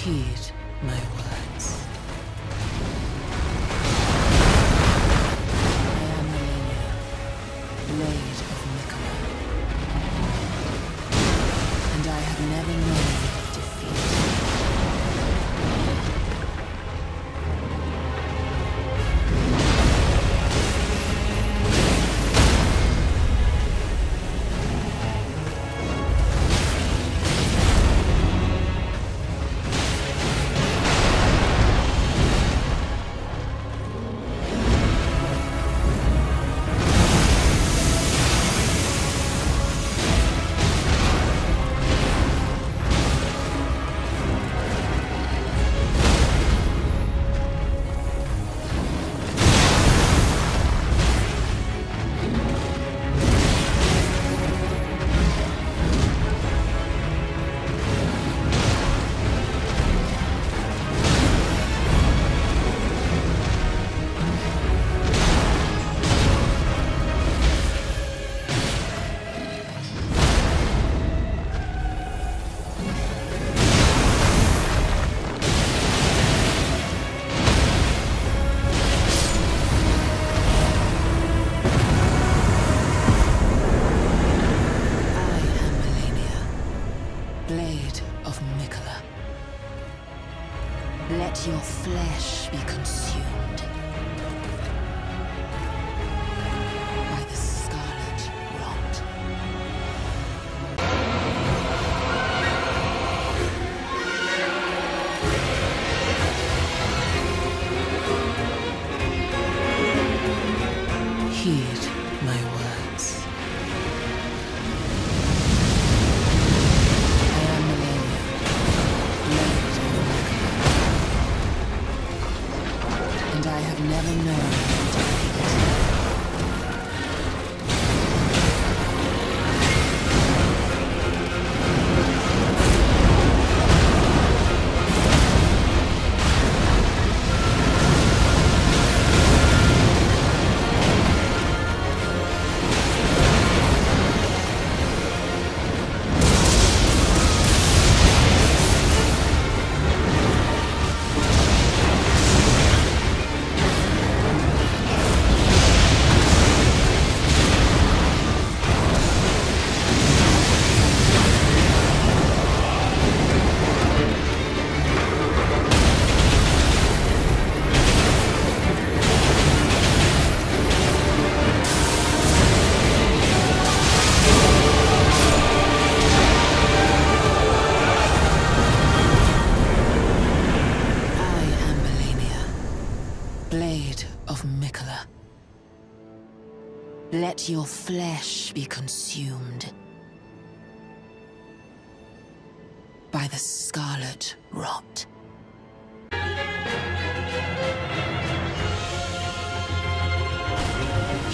here.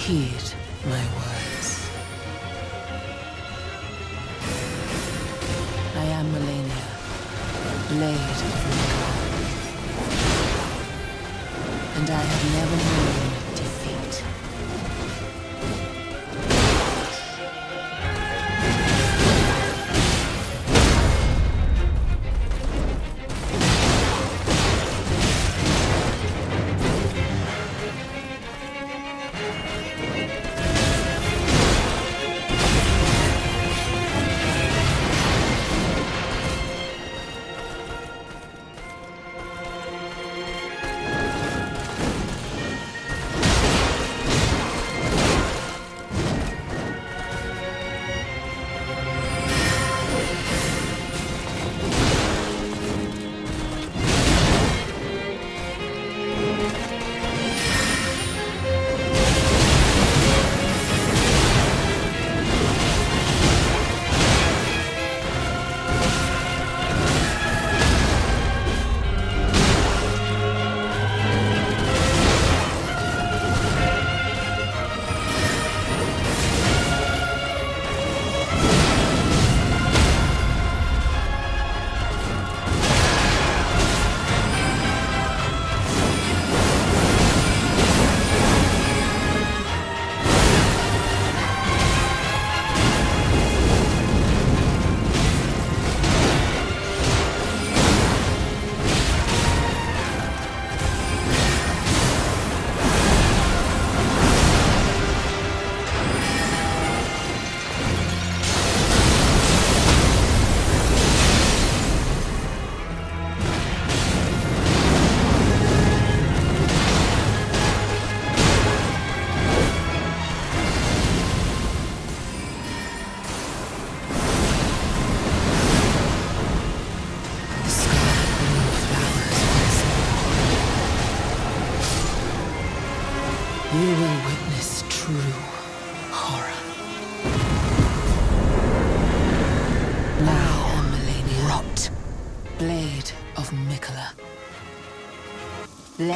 heed my words. I am Malenia, Blade of Miquella. And I have never known defeat.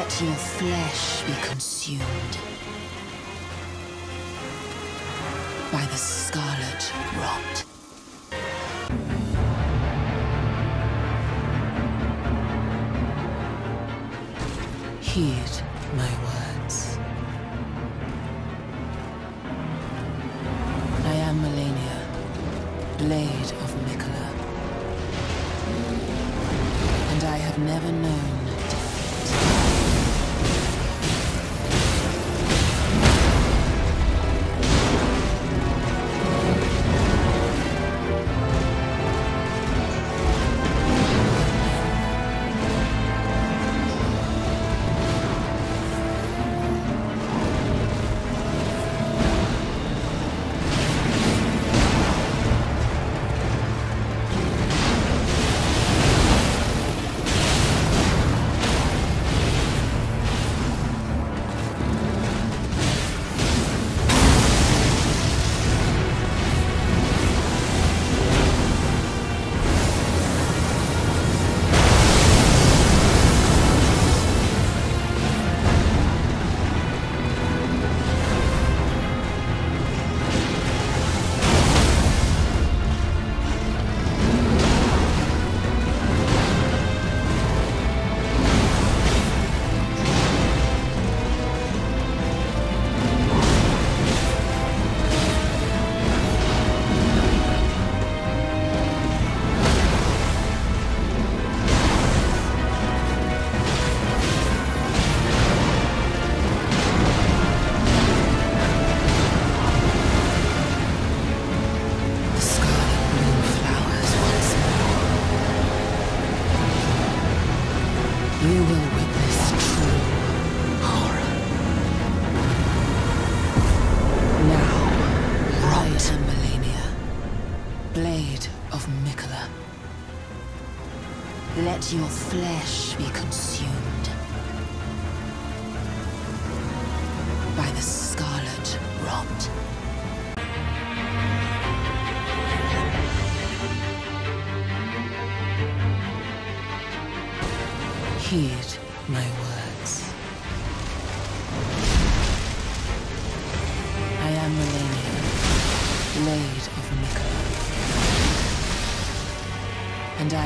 Let your flesh be consumed by the scarlet rot. Heed my word.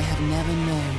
have never known.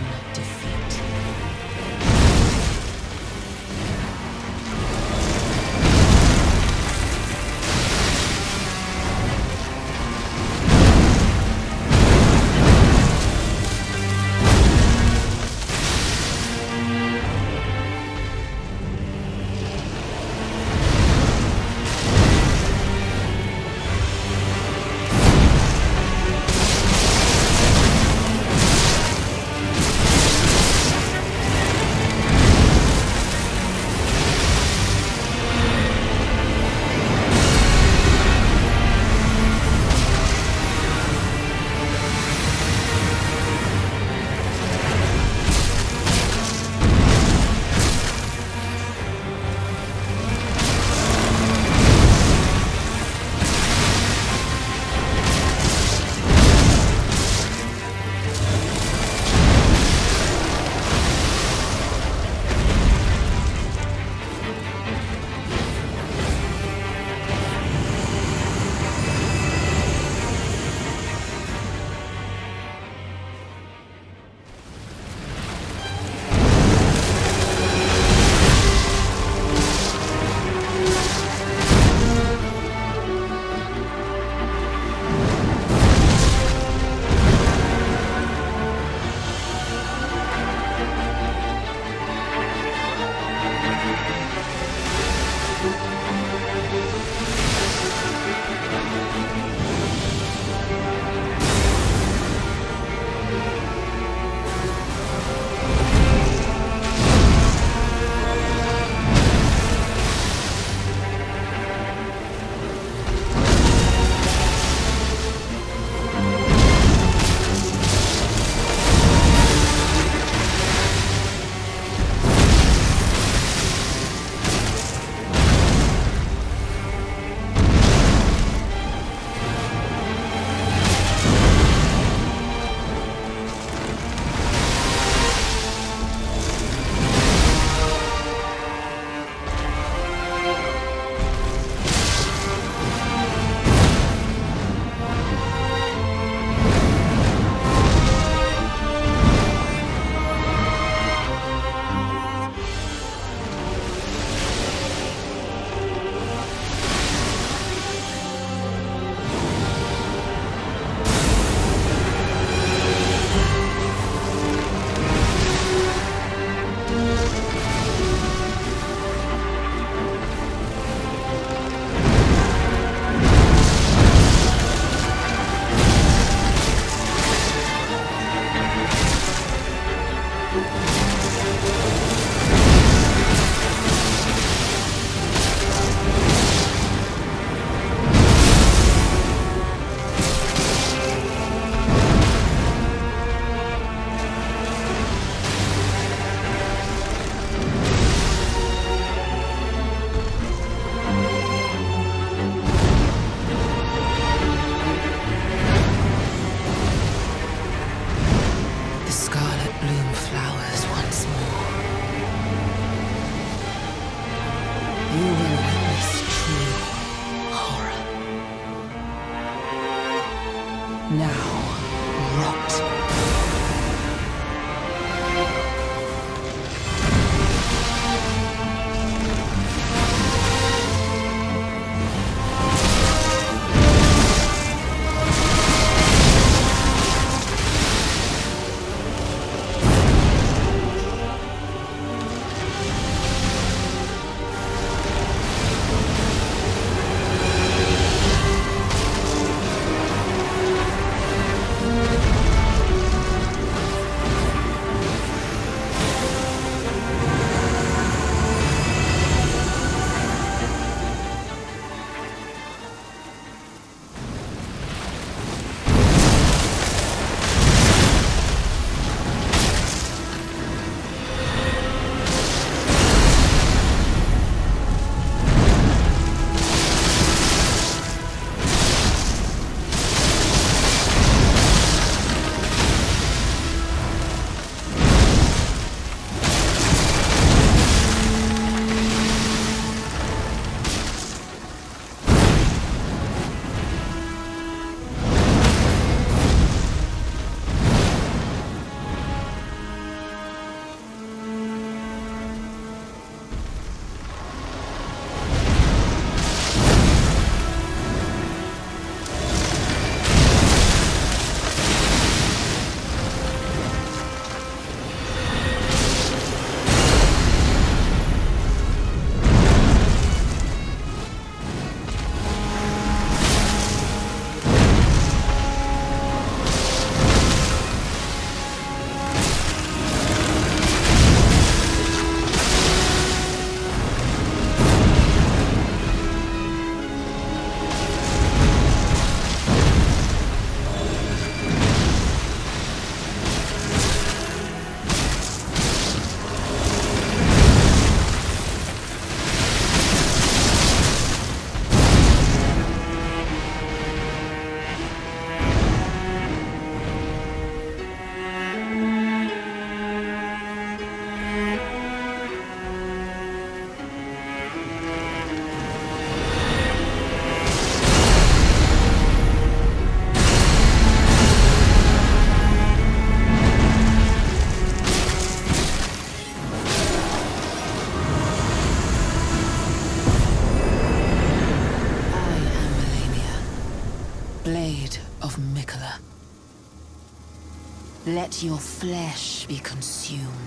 Let your flesh be consumed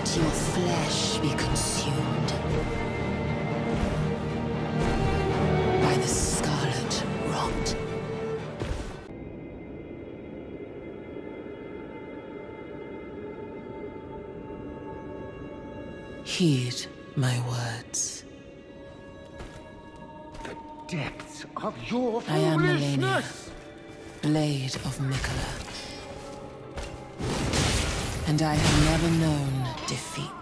Let your flesh be consumed by the scarlet rot. Heed my words. The depths of your I am Malenia, Blade of Miquella. And I have never known defeat.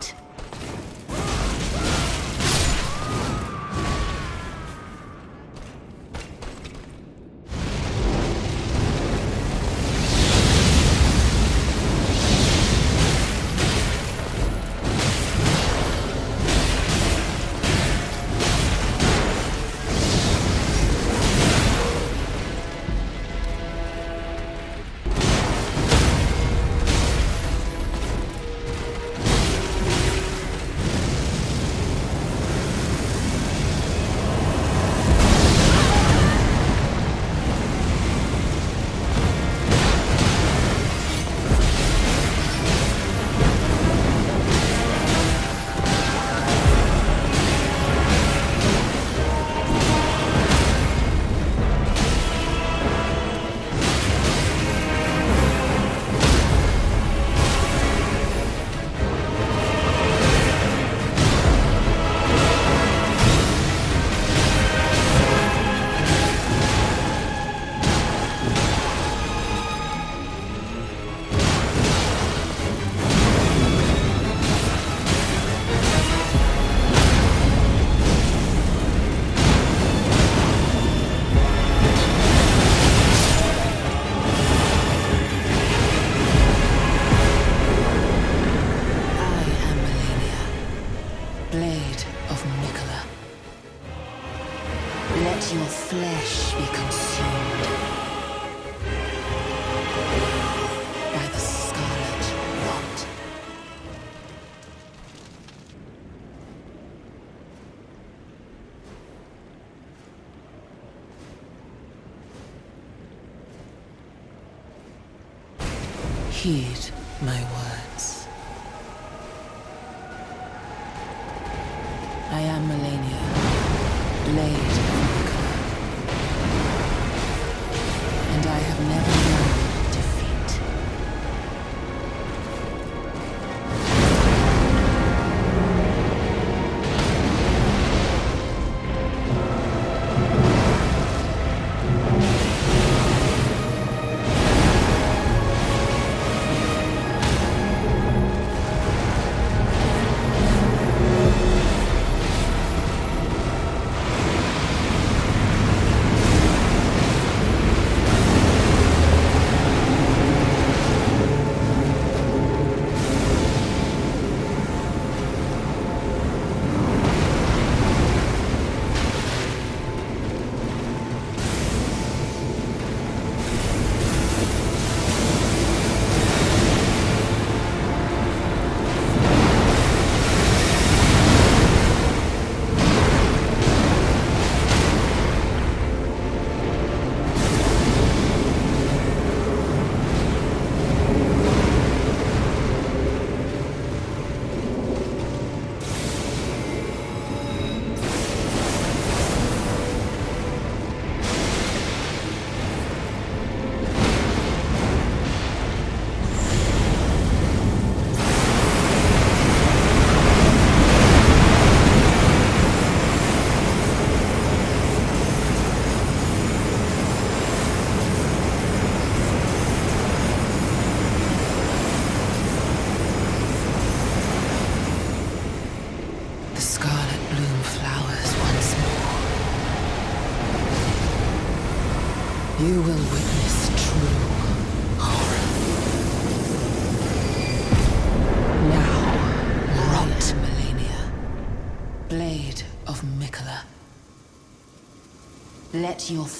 Heed my word.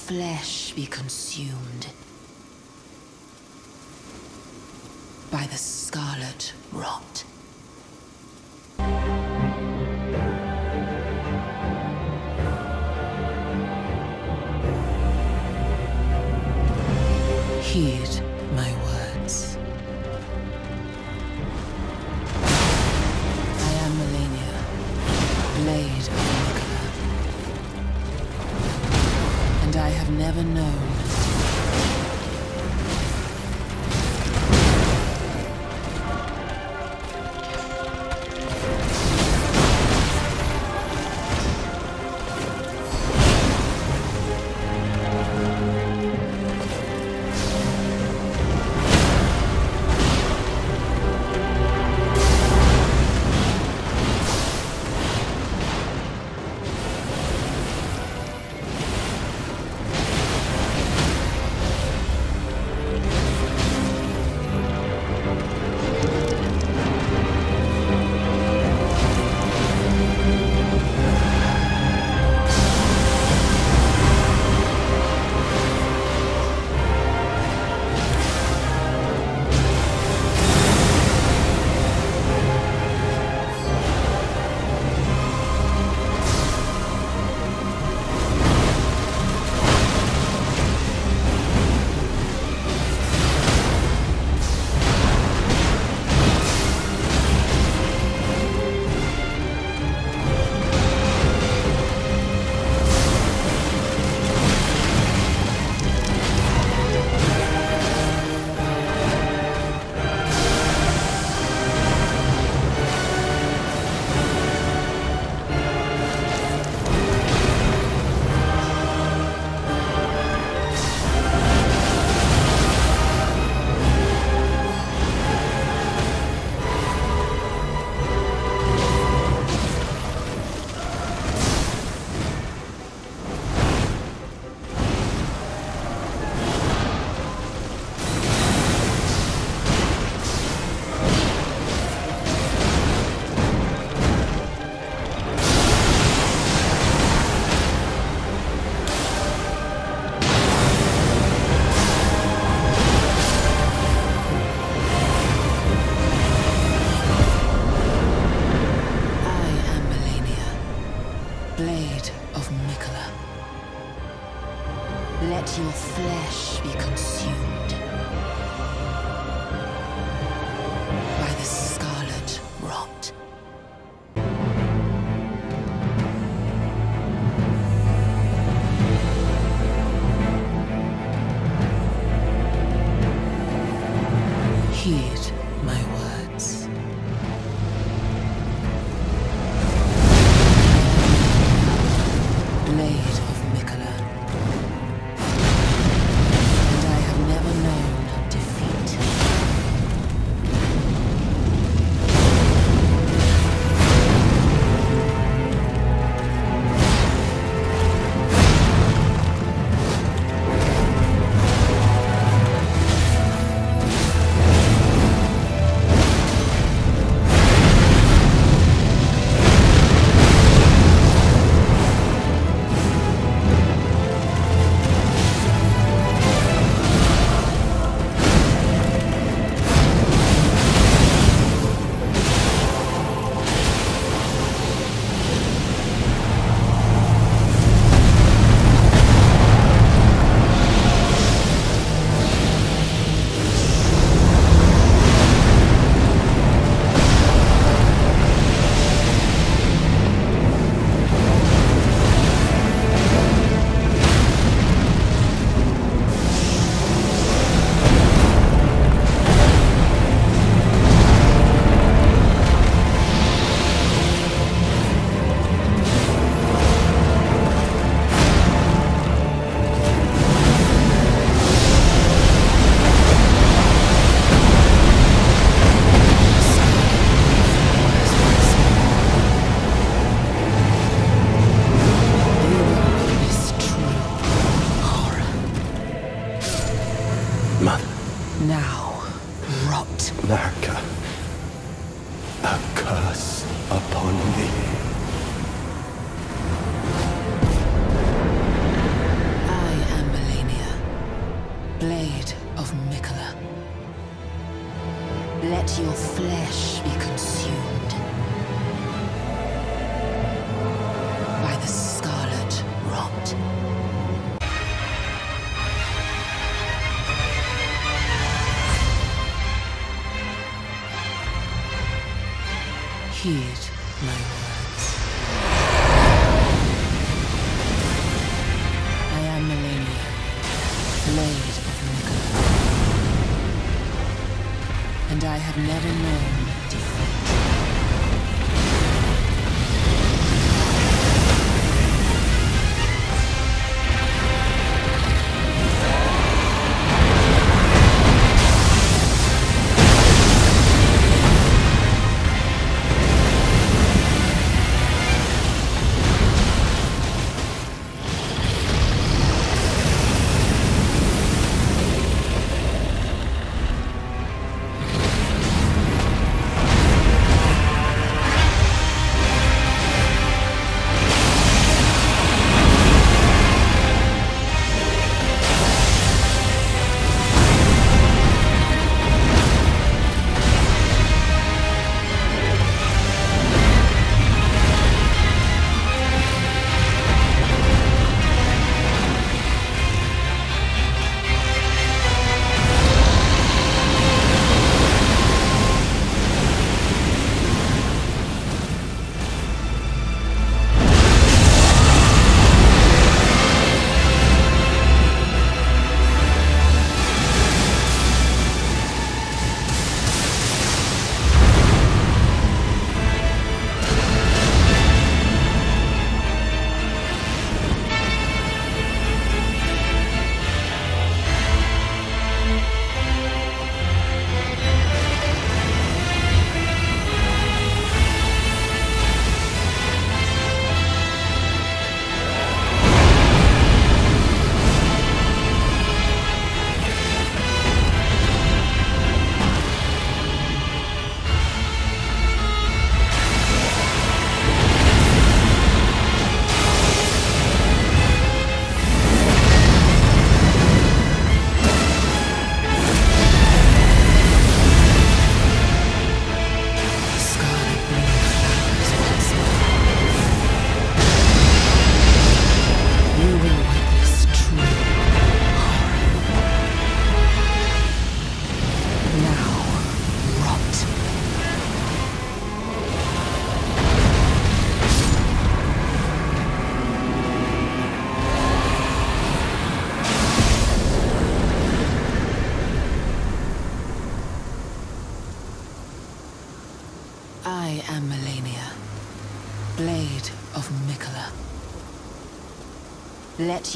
flesh be consumed by the scarlet rot.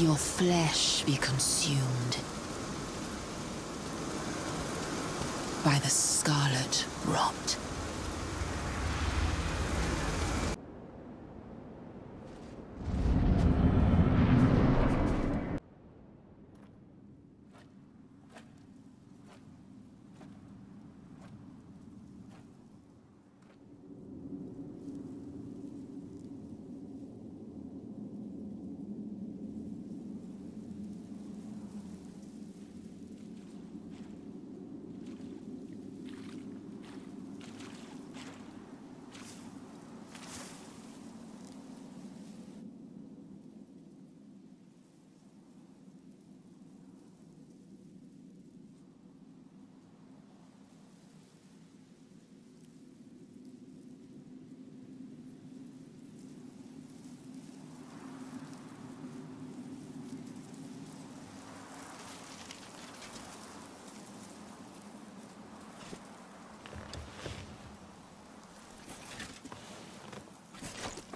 Your flesh be consumed by the scarlet rot.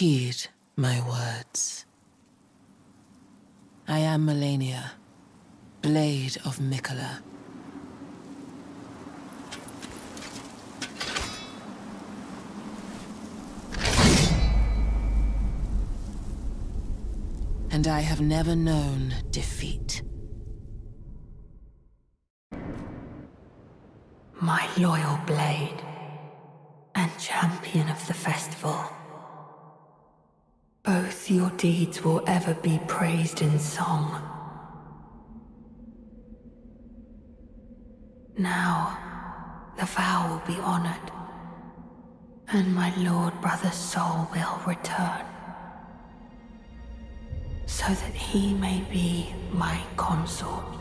Heed my words. I am Malenia, Blade of Miquella. And I have never known defeat. My loyal blade and champion of the festival. Your deeds will ever be praised in song. Now, the vow will be honored, and my lord brother's soul will return, so that he may be my consort.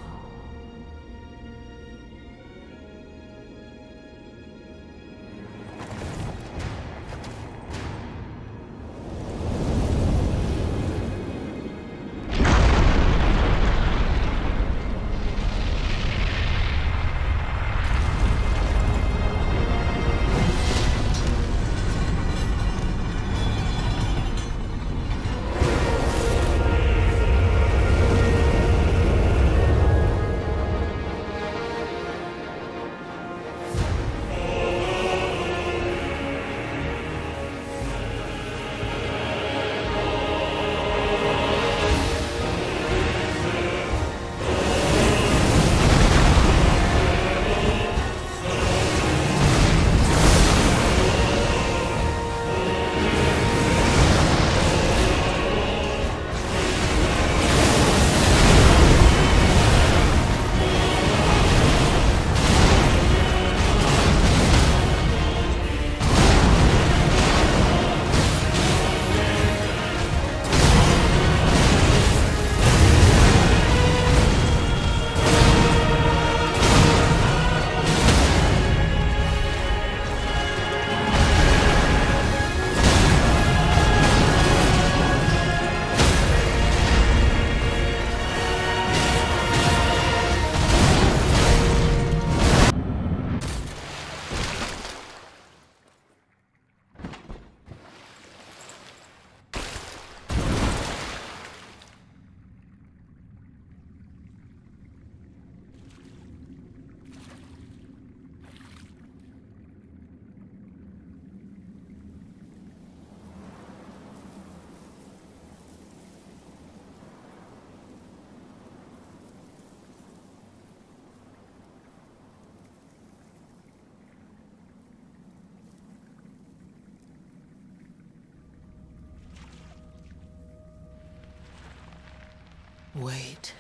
Wait.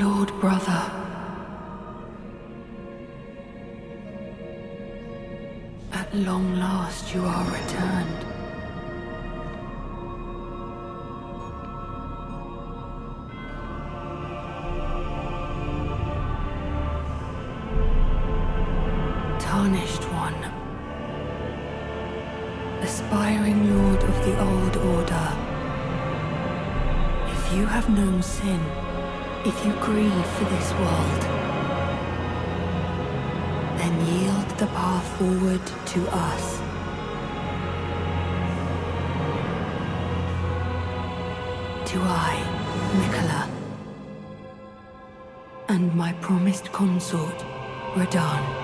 Lord Brother. At long last you are returned. Tarnished One. Aspiring Lord of the Old Order. If you have known sin, if you grieve for this world, then yield the path forward to us. To I, Miquella, and my promised consort, Radahn.